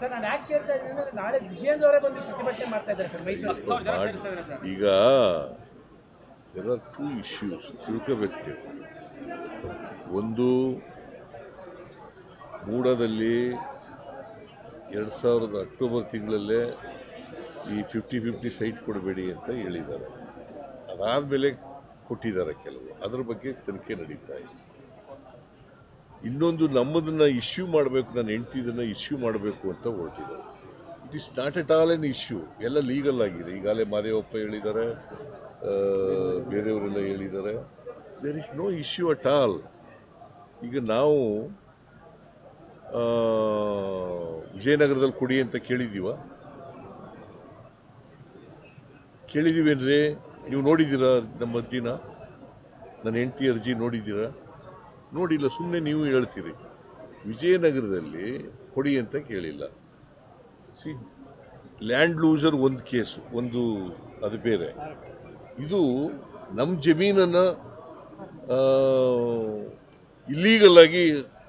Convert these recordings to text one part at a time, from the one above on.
Sir ನಾನು ಯಾಕೆ ಕೇಳ್ತಾ ಇದ್ದೀನಿ ಅಂದ್ರೆ ನಾಳೆ ವಿಜಯೇಂದ್ರ ಅವರೇ ಬಂದು ಪ್ರತಿಭಟನೆ ಮಾಡ್ತಾ ಇದ್ದಾರೆ ಸರ್ ಮೈಸೂರಲ್ಲಿ ಮಾಡಿ ಈಗ ದೇರ್ ಆರ್ ಟೂ ಇಶ್ಯೂಸ್ ತಿಳ್ಕೋಬೇಕು. ಒಂದು ಮೂಡದಲ್ಲಿ ಎರಡು ಸಾವಿರದ ಅಕ್ಟೋಬರ್ ತಿಂಗಳಲ್ಲೇ ಈ ಫಿಫ್ಟಿ ಫಿಫ್ಟಿ ಸೈಟ್ ಕೊಡಬೇಡಿ ಅಂತ ಹೇಳಿದ್ದಾರೆ. ಅದಾದಮೇಲೆ ಕೊಟ್ಟಿದ್ದಾರೆ ಕೆಲವು ಅದರ ಬಗ್ಗೆ ತನಿಖೆ ನಡೀತಾ ಇದೆ. ಇನ್ನೊಂದು ನಮ್ಮದನ್ನು ಇಶ್ಯೂ ಮಾಡಬೇಕು, ನನ್ನ ಹೆಂಡ್ತಿದನ್ನು ಇಶ್ಯೂ ಮಾಡಬೇಕು ಅಂತ ಹೊರಟಿದ್ದಾರೆ. It is not at all an issue ಎಲ್ಲ ಲೀಗಲ್ ಆಗಿದೆ. ಈಗಾಗಲೇ ಮಾದೇವಪ್ಪ ಹೇಳಿದ್ದಾರೆ ಬೇರೆಯವರೆಲ್ಲ ಹೇಳಿದ್ದಾರೆ. There is no issue at all ಈಗ ನಾವು ವಿಜಯನಗರದಲ್ಲಿ ಕೊಡಿ ಅಂತ ಕೇಳಿದ್ದೀವ. ಕೇಳಿದೀವೇನ್ರಿ ನೀವು ನೋಡಿದ್ದೀರಾ ನಮ್ಮ ಅರ್ಜಿನ? ನನ್ನ ಹೆಂಡತಿ ಅರ್ಜಿ ನೋಡಿದ್ದೀರಾ? ನೋಡಿಲ್ಲ ಸುಮ್ಮನೆ ನೀವು ಹೇಳ್ತೀರಿ. ವಿಜಯನಗರದಲ್ಲಿ ಕೊಡಿ ಅಂತ ಕೇಳಿಲ್ಲ. ಸಿ, ಲ್ಯಾಂಡ್ ಲೂಸರ್ ಒಂದು ಕೇಸು, ಒಂದು ಅದು ಬೇರೆ. ಇದು ನಮ್ಮ ಜಮೀನನ್ನು ಇಲ್ಲೀಗಲ್ ಆಗಿ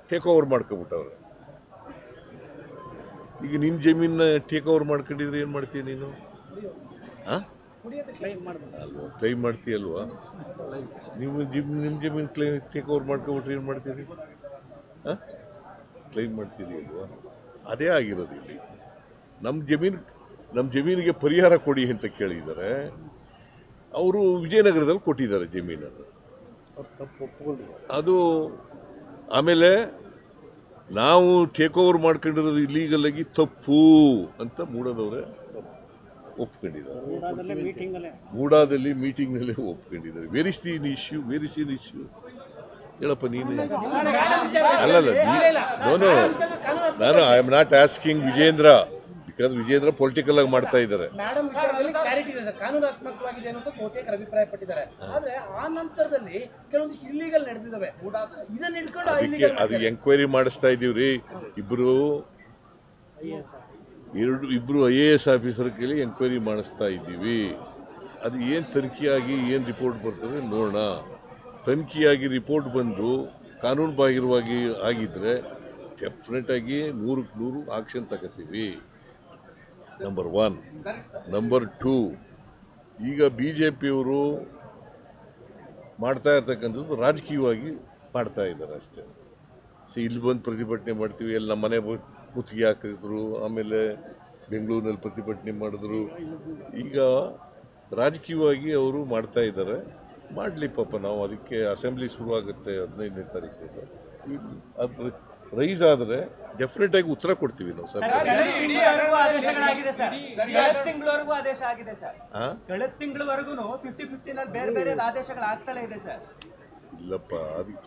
ಟೇಕ್ ಓವರ್ ಮಾಡ್ಕೊಬಿಟ್ಟವ್ರೆ ಈಗ ನಿನ್ನ ಜಮೀನ ಟೇಕ್ ಓವರ್ ಮಾಡ್ಕೊಂಡಿದ್ರೆ ಏನು ಮಾಡ್ತೀಯ ನೀನು? ಹಾಂ ಕ್ಲೈಮ್ ಮಾಡ್ಬೋದು ಅಲ್ವಾ? ಕ್ಲೈಮ್ ಮಾಡ್ತೀಯಲ್ವಾ? ನೀವು ಜಿಮ್ ನಿಮ್ಮ ಜಮೀನು ಕ್ಲೈಮ್ ಟೇಕ್ ಓವರ್ ಮಾಡ್ಕೊಬಿಟ್ರೆ ಏನು ಮಾಡ್ತೀರಿ? ಹಾಂ? ಕ್ಲೈಮ್ ಮಾಡ್ತೀರಿ ಅಲ್ವಾ ಅದೇ ಆಗಿರೋದು ಇಲ್ಲಿ. ನಮ್ಮ ಜಮೀನ್ ನಮ್ಮ ಜಮೀನಿಗೆ ಪರಿಹಾರ ಕೊಡಿ ಅಂತ ಕೇಳಿದ್ದಾರೆ. ಅವರು ವಿಜಯನಗರದಲ್ಲಿ ಕೊಟ್ಟಿದ್ದಾರೆ ಜಮೀನನ್ನು. ಅದು ಆಮೇಲೆ ನಾವು ಟೇಕ್ ಓವರ್ ಮಾಡ್ಕೊಂಡಿರೋದು ಇಲ್ಲೀಗಲ್ ಆಗಿ ತಪ್ಪು ಅಂತ ಮೂಡೋದವ್ರೆ. ಒಪ್ಕೊಂಡಿದ್ದಾರೆ ಮೂಡಾದಲ್ಲಿ ಗೂಡಾದಲ್ಲಿ ಮೀಟಿಂಗ್ನಲ್ಲೇ ಒಪ್ಕೊಂಡಿದ್ದಾರೆ where is the issue where is in issue ಹೇಳಪ್ಪ ನೀನು ಅಲ್ಲಲ್ಲ ನೋ ನೋ ನಾನು I am not asking Vijendra because Vijendra political ಆಗಿ ಮಾಡ್ತಾ ಇದ್ದಾರೆ ಕಾನೂನಾತ್ಮಕವಾಗಿದೆ ಅನ್ನೋದು ಬಹುತೇಕ ಅಭಿಪ್ರಾಯ ಪಟ್ಟಿದ್ದಾರೆ ಆದ್ರೆ ಆ ನಂತರದಲ್ಲಿ ಕೆಲವೊಂದು ಇಲ್ಲಿಗಲ್ ನಡೆದಿದ್ದಾವೆ ಇದನ್ನ ಹಿಡ್ಕೊಂಡು ಅದಕ್ಕೆ ಅದು ಎಂಕ್ವೈರಿ ಮಾಡಿಸ್ತಾ ಇದೀವ್ರಿ ಇಬ್ರು ಎರಡು ಇಬ್ಬರು ಐ ಎ ಎಸ್ ಆಫೀಸರ್ ಕೈಲಿ ಎಂಕ್ವೈರಿ ಮಾಡಿಸ್ತಾ ಇದ್ದೀವಿ. ಅದು ಏನು ತನಿಖೆಯಾಗಿ, ಏನು ರಿಪೋರ್ಟ್ ಬರ್ತದೆ ನೋಡೋಣ. ತನಿಖೆಯಾಗಿ ರಿಪೋರ್ಟ್ ಬಂದು ಕಾನೂನು ಬಾಹಿರವಾಗಿ ಆಗಿದ್ದರೆ ಡೆಫಿನೆಟಾಗಿ ನೂರಕ್ಕೆ ನೂರು ಆಕ್ಷನ್ ತಗೋತೀವಿ. ನಂಬರ್ ಒನ್ ನಂಬರ್ ಟೂ ಈಗ ಬಿ ಜೆ ಪಿಯವರು ಮಾಡ್ತಾ ಇರ್ತಕ್ಕಂಥದ್ದು ರಾಜಕೀಯವಾಗಿ ಮಾಡ್ತಾ ಇದ್ದಾರೆ ಅಷ್ಟೇ. ಸೊ ಇಲ್ಲಿ ಬಂದು ಪ್ರತಿಭಟನೆ ಮಾಡ್ತೀವಿ, ಎಲ್ಲ ಮನೆ ಮುತ್ತಿಗೆ ಹಾಕಿದ್ರು ಆಮೇಲೆ ಬೆಂಗಳೂರಿನಲ್ಲಿ ಪ್ರತಿಭಟನೆ ಮಾಡಿದ್ರು. ಈಗ ರಾಜಕೀಯವಾಗಿ ಅವರು ಮಾಡ್ತಾ ಇದ್ದಾರೆ. ಮಾಡಲಿ ಪಾಪ ನಾವು ಅದಕ್ಕೆ ಅಸೆಂಬ್ಲಿ ಶುರುವಾಗುತ್ತೆ ಹದಿನೈದನೇ ತಾರೀಕಿಂದ ಅದು ರೈಸ್ ಆದರೆ ಡೆಫಿನೆಟ್ ಆಗಿ ಉತ್ತರ ಕೊಡ್ತೀವಿ ನಾವು ಸರ್. ತಿಂಗಳವರೆಗೂ ಫಿಫ್ಟಿ ಫಿಫ್ಟಿನಲ್ಲಿ ಬೇರೆ ಬೇರೆ ಇದೆ ಸರ್. ಇಲ್ಲಪ್ಪ ಅದಕ್ಕೆ